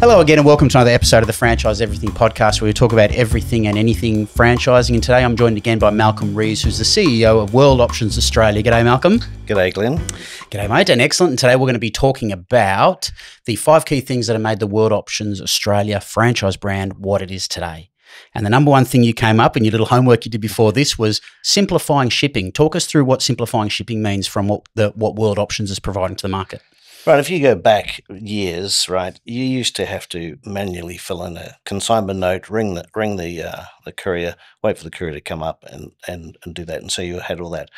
Hello again, and welcome to another episode of the Franchise Everything podcast, where we talk about everything and anything franchising. And today I'm joined again by Malcolm Rees, who's the CEO of World Options Australia. G'day, Malcolm. G'day, Glenn. G'day, mate. And excellent. And today we're going to be talking about the five key things that have made the World Options Australia franchise brand what it is today. And the number one thing you came up in your little homework you did before this was simplifying shipping. Talk us through what simplifying shipping means from what the what World Options is providing to the market. Right, if you go back years, right, you used to have to manually fill in a consignment note, ring the ring the uh, the courier, wait for the courier to come up, and and and do that, and so you had all that.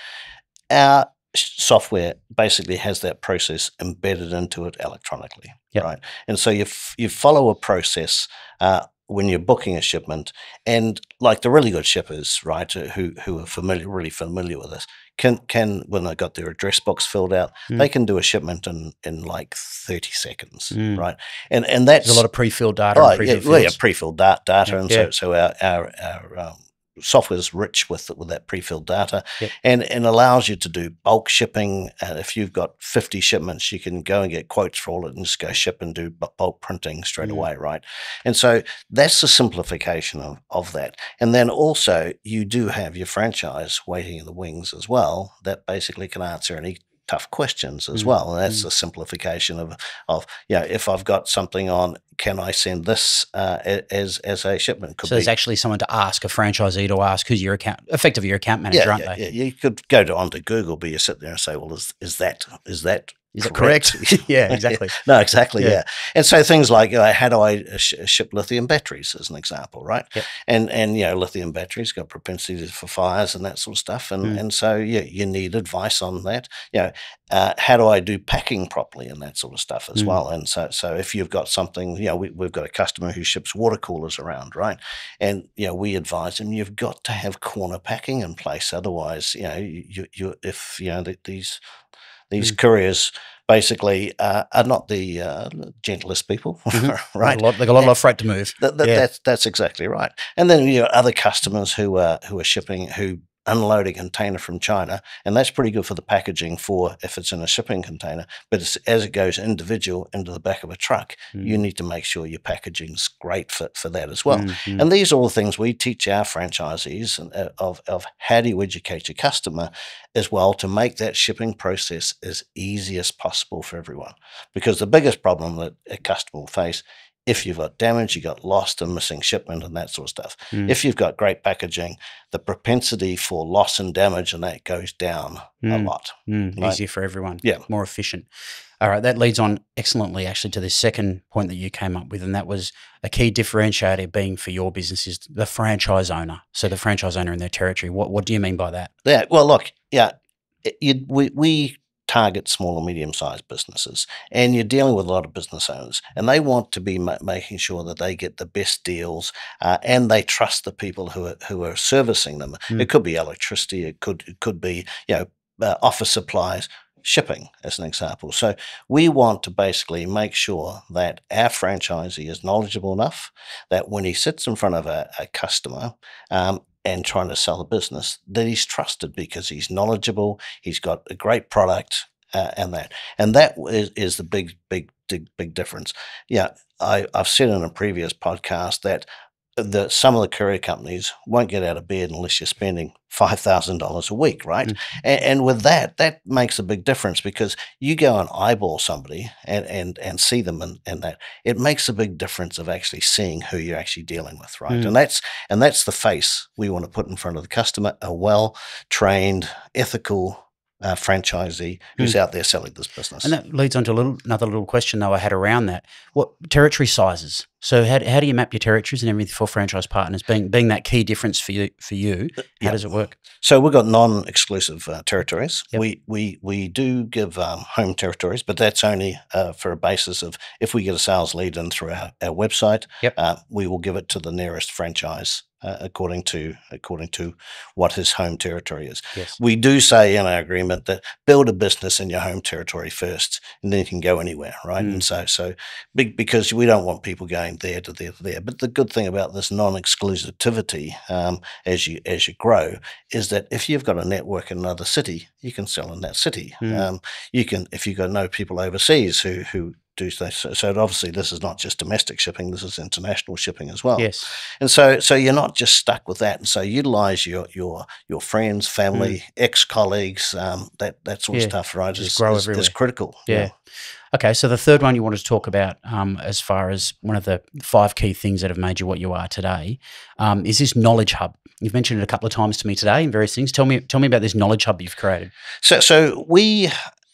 Our software basically has that process embedded into it electronically, Yep. right? And so you f- you follow a process. Uh, when you're booking a shipment, and like the really good shippers, right, who who are familiar, really familiar with this, can can when they got their address box filled out, Mm. they can do a shipment in in like thirty seconds, Mm. right? And and that's There's a lot of pre-filled data oh, and yeah, pre-filled well, yeah, pre-filled da- data, Yeah. and Yeah. so so our our, our um, software is rich with with that pre-filled data, Yep. and and allows you to do bulk shipping. And if you've got fifty shipments, you can go and get quotes for all it and just go ship and do bulk printing straight Mm. away, right? And so that's the simplification of of that. And then also you do have your franchise waiting in the wings as well. That basically can answer any tough questions as Mm, well. And that's mm. the simplification of of you know if I've got something on, can I send this uh, as as a shipment? Could So there's be actually someone to ask, a franchisee to ask who's your account, effectively your account manager, yeah, aren't yeah, they? yeah. You could go to onto Google, but you sit there and say, well, is is that is that Is that correct? correct? yeah, exactly. No, exactly. Yeah. Yeah. And so things like uh, how do I sh- ship lithium batteries, as an example, right? Yep. And and you know lithium batteries got propensity for fires and that sort of stuff, and Mm. and so yeah, you need advice on that. You know, uh, how do I do packing properly and that sort of stuff as Mm. well. And so so if you've got something, you know, we, we've got a customer who ships water coolers around, right? And you know, we advise them you've got to have corner packing in place, otherwise, you know, you you, if you know th- these these Mm. couriers basically uh, are not the uh, gentlest people, Mhm. right? A lot, they got a lot of freight to move. That, that, Yeah. That's that's exactly right. And then you know other customers who are who are shipping who unload a container from China, and that's pretty good for the packaging for if it's in a shipping container. But it's, as it goes individual into the back of a truck, you need to make sure your packaging's great for, for that as well. Mm, mm. And these are all things we teach our franchisees uh, of, of how do you educate your customer as well to make that shipping process as easy as possible for everyone. Because the biggest problem that a customer will face if you've got damage, you got lost and missing shipment and that sort of stuff. Mm. If you've got great packaging, the propensity for loss and damage and that goes down a Mm. lot. Mm, Right. easier for everyone. Yeah. More efficient. All right. That leads on excellently, actually, to the second point that you came up with, and that was a key differentiator being for your business is the franchise owner. So the franchise owner in their territory. What What do you mean by that? Yeah. Well, look, yeah, it, you, we, we target small and medium sized businesses, and you're dealing with a lot of business owners, and they want to be ma- making sure that they get the best deals, uh, and they trust the people who are who are servicing them. Mm. It could be electricity, it could it could be you know uh, office supplies. Shipping, as an example. So, we want to basically make sure that our franchisee is knowledgeable enough that when he sits in front of a, a customer, um, and trying to sell a business that he's trusted because he's knowledgeable, he's got a great product, uh, and that, and that is, is the big, big, big, big difference. Yeah, I, I've said in a previous podcast that the some of the courier companies won't get out of bed unless you're spending five thousand dollars a week, right? Mm. And, and with that, that makes a big difference because you go and eyeball somebody and and and see them and, and that it makes a big difference of actually seeing who you're actually dealing with, right? Mm. And that's and that's the face we want to put in front of the customer, a well trained, ethical uh, franchisee who's out there selling this business. And that leads on to a little, another little question though I had around that. What territory sizes? So how, how do you map your territories and everything for franchise partners? Being being that key difference for you for you, how yeah. does it work? So we've got non-exclusive uh, territories. Yep. We we we do give um, home territories, but that's only uh, for a basis of if we get a sales lead in through our, our website, Yep. uh, we will give it to the nearest franchise uh, according to according to what his home territory is. Yes. We do say in our agreement that build a business in your home territory first, and then you can go anywhere, right? Mm. And so so big because we don't want people going there to there to there. But the good thing about this non-exclusivity um, as you as you grow is that if you've got a network in another city, you can sell in that city. Mm. Um, you can if you've got no people overseas who who do so. So, obviously, this is not just domestic shipping; this is international shipping as well. Yes. And so, so you're not just stuck with that. And so, utilize your your your friends, family, ex colleagues, um, that that sort Mm. Yeah, of stuff. Right, just is, grow is, is critical. Yeah. Okay, so the third one you wanted to talk about, um, as far as one of the five key things that have made you what you are today, um, is this knowledge hub. You've mentioned it a couple of times to me today in various things. Tell me, tell me about this knowledge hub you've created. So, so we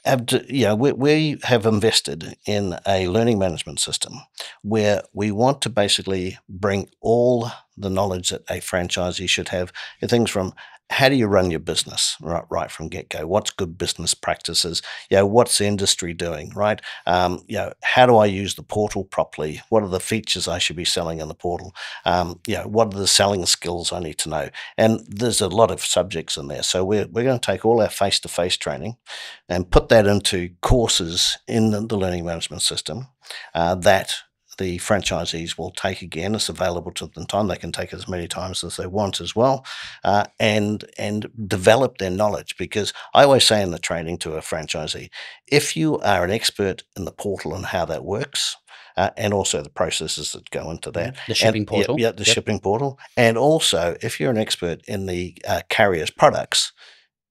have, d- you know, we, we have invested in a learning management system where we want to basically bring all the knowledge that a franchisee should have. Things from how do you run your business right, right from get go? What's good business practices? You know, what's the industry doing? Right? Um, you know, how do I use the portal properly? What are the features I should be selling in the portal? Um, you know, what are the selling skills I need to know? And there's a lot of subjects in there. So we're we're going to take all our face to face training and put that into courses in the, the learning management system uh, that the franchisees will take again. It's available to them time. They can take it as many times as they want as well, uh, and and develop their knowledge. Because I always say in the training to a franchisee, if you are an expert in the portal and how that works. Uh, and also the processes that go into that. The shipping And- yeah, portal. Yeah, the Yep. shipping portal. And also, if you're an expert in the uh, carrier's products,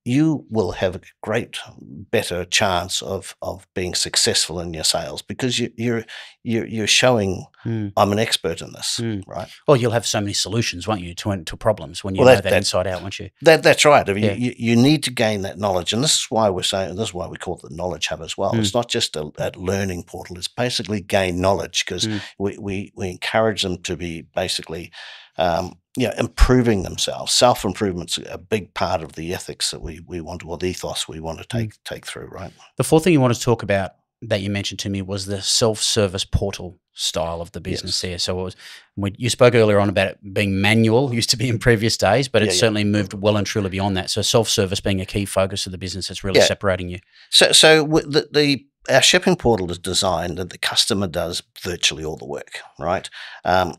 you will have a great, better chance of of being successful in your sales because you, you're you're you're showing Mm. I'm an expert in this, Mm. right? Well, you'll have so many solutions, won't you, to, to problems when you Well, know that- that, that- inside out, won't you? That that's right. I mean, Yeah. you, you need to gain that knowledge, and this is why we're saying this is why we call it the knowledge hub as well. Mm. It's not just a, a learning portal; it's basically gain knowledge because Mm. we, we we encourage them to be basically. Um, you know, improving themselves. Self improvement's a big part of the ethics that we, we want or the ethos we want to Mm. take take through, right? The fourth thing you wanted to talk about that you mentioned to me was the self-service portal style of the business there. So it was, we, you spoke earlier on about it being manual, used to be in previous days, but Yeah, it's yeah. certainly moved well and truly beyond that. So self-service being a key focus of the business that's really Yeah. separating you. So, so the, the our shipping portal is designed that the customer does virtually all the work, right? Um,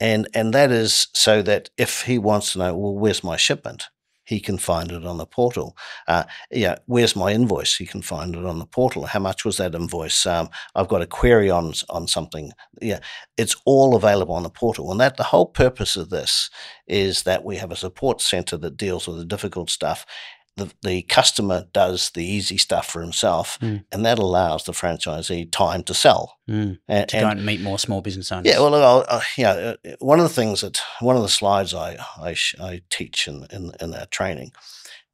and and that is so that if he wants to know, well, where's my shipment? He can find it on the portal. Uh, yeah, where's my invoice? He can find it on the portal. How much was that invoice? Um, I've got a query on on something. Yeah, it's all available on the portal. And that the whole purpose of this is that we have a support center that deals with the difficult stuff. The, the customer does the easy stuff for himself, Mm. and that allows the franchisee time to sell. Mm. And, To go and meet more small business owners. yeah, well, I'll, yeah. uh, One of the things that one of the slides I I, sh- I teach in, in in our training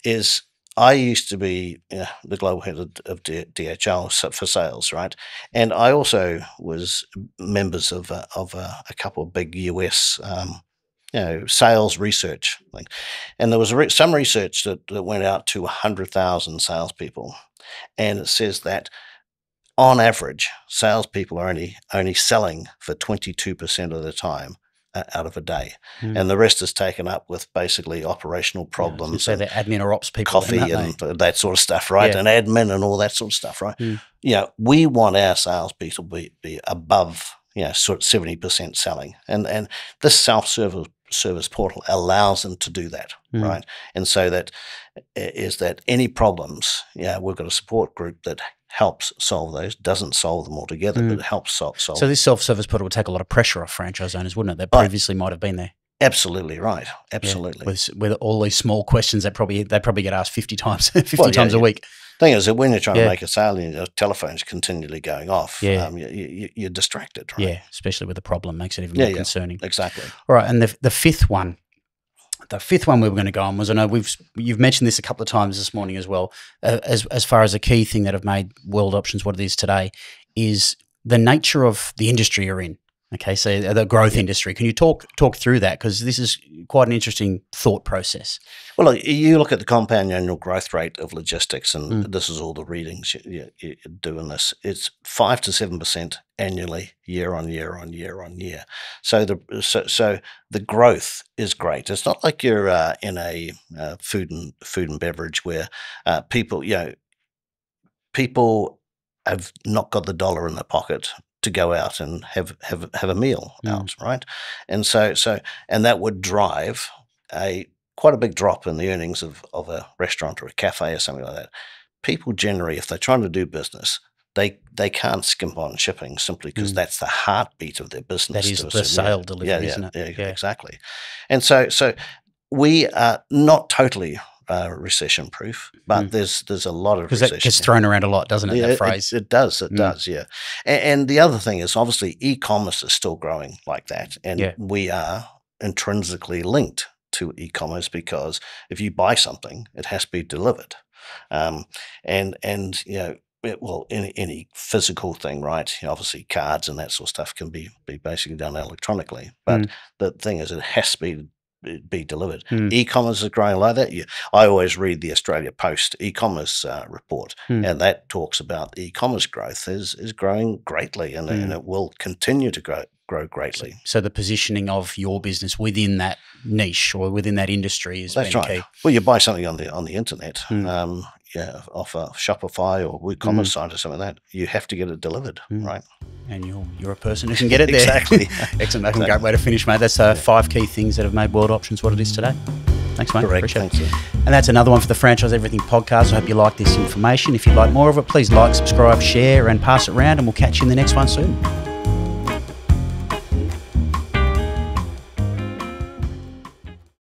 is I used to be uh, the global head of, of DHL for sales, right? And I also was members of a, of a, a couple of big US. Um, you know, sales research thing. And there was re- some research that, that went out to 100,000 salespeople. And it says that on average, salespeople are only only selling for twenty two percent of the time uh, out of a day, Mm. and the rest is taken up with basically operational Yeah, I was gonna problems, say and the admin or ops people. coffee, and that sort of stuff, right? Yeah. And admin and all that sort of stuff, right? Mm. You know, we want our salespeople to be, be above, you know, sort of seventy percent selling, and and this self service portal allows them to do that, Mm. right? And so that is that any problems, yeah, we've got a support group that helps solve those, doesn't solve them altogether, Mm. but helps solve. solve So this self-service portal would take a lot of pressure off franchise owners, wouldn't it? That previously might have been there. Absolutely right. Yeah, Absolutely. With, with all these small questions that probably they probably get asked fifty times, fifty Well, yeah, times a yeah. week. Thing is that when you're trying Yeah. to make a sale and your telephone's continually going off, Yeah. um, you, you, you're distracted, right? Yeah, especially with the problem, makes it even Yeah, more yeah. concerning. Exactly. All right, and the the fifth one, the fifth one we were going to go on was I know we've you've mentioned this a couple of times this morning as well. Uh, as as far as a key thing that have made world options what it is today is the nature of the industry you're in. Okay, so the growth industry. Can you talk talk through that because this is quite an interesting thought process. Well, you look at the compound annual growth rate of logistics, and Mm. this is all the readings you, you, you do in this. It's five to seven percent annually, year on year on year on year. So the so, so the growth is great. It's not like you're uh, in a uh, food and food and beverage where uh, people, you know, people have not got the dollar in their pocket to go out and have have have a meal Mm. out, right? And so so and that would drive a quite a big drop in the earnings of, of a restaurant or a cafe or something like that. People generally, if they're trying to do business, they they can't skimp on shipping simply because Mm. that's the heartbeat of their business. That is the sale delivery, yeah, yeah, isn't it? Yeah, Yeah. exactly. And so so we are not totally uh, recession proof, but Mm. there's there's a lot of Because that gets thrown around a lot, doesn't it? Yeah, that it- phrase. It, does. It Mm. does. Yeah. And, and the other thing is obviously e-commerce is still growing like that, and Yeah. we are intrinsically linked to e-commerce because if you buy something, it has to be delivered, um, and and you know. It, well, any any physical thing, right? You know, obviously, cards and that sort of stuff can be be basically done electronically. But Mm. the thing is, it has to be be delivered. Mm. E-commerce is growing like that. You, I always read the Australia Post e-commerce uh, report, Mm. and that talks about e-commerce growth is is growing greatly, and, Mm. and it will continue to grow grow greatly. So the positioning of your business within that niche or within that industry is That's right. key. Well, you buy something on the on the internet, Mm. um, yeah, off a Shopify or WooCommerce site or something like that. You have to get it delivered, Mm. right? And you're you're a person who can get it there. Exactly. Excellent, Malcolm. Great way to finish, mate. That's uh, five key things that have made World Options what it is today. Thanks, mate. Correct. Appreciate it. Thanks. Lou. And that's another one for the Franchise Everything podcast. I hope you like this information. If you'd like more of it, please like, subscribe, share, and pass it around. And we'll catch you in the next one soon.